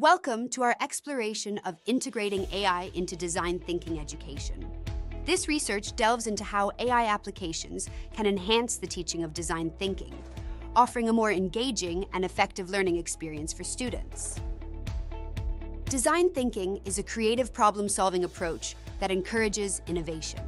Welcome to our exploration of integrating AI into design thinking education. This research delves into how AI applications can enhance the teaching of design thinking, offering a more engaging and effective learning experience for students. Design thinking is a creative problem-solving approach that encourages innovation.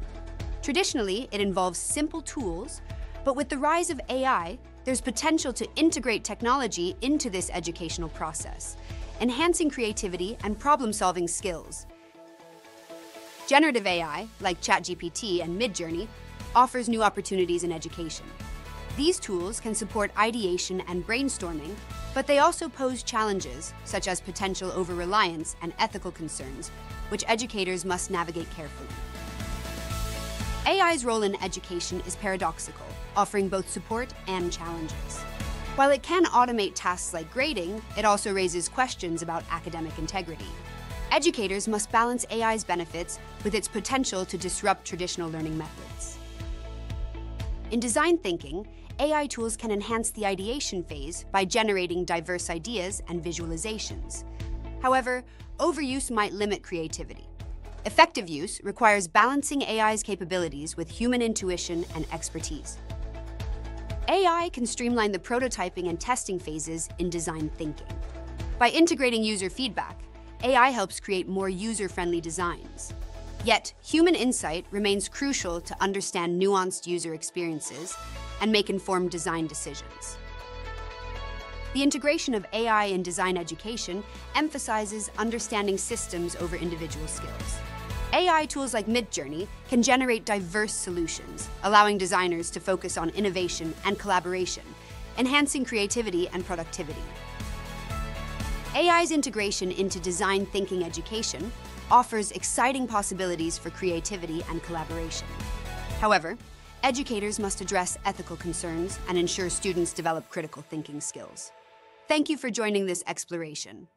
Traditionally, it involves simple tools, but with the rise of AI, there's potential to integrate technology into this educational process, enhancing creativity and problem-solving skills. Generative AI, like ChatGPT and Midjourney, offers new opportunities in education. These tools can support ideation and brainstorming, but they also pose challenges, such as potential over-reliance and ethical concerns, which educators must navigate carefully. AI's role in education is paradoxical, offering both support and challenges. While it can automate tasks like grading, it also raises questions about academic integrity. Educators must balance AI's benefits with its potential to disrupt traditional learning methods. In design thinking, AI tools can enhance the ideation phase by generating diverse ideas and visualizations. However, overuse might limit creativity. Effective use requires balancing AI's capabilities with human intuition and expertise. AI can streamline the prototyping and testing phases in design thinking. By integrating user feedback, AI helps create more user-friendly designs. Yet, human insight remains crucial to understand nuanced user experiences and make informed design decisions. The integration of AI in design education emphasizes understanding systems over individual skills. AI tools like Midjourney can generate diverse solutions, allowing designers to focus on innovation and collaboration, enhancing creativity and productivity. AI's integration into design thinking education offers exciting possibilities for creativity and collaboration. However, educators must address ethical concerns and ensure students develop critical thinking skills. Thank you for joining this exploration.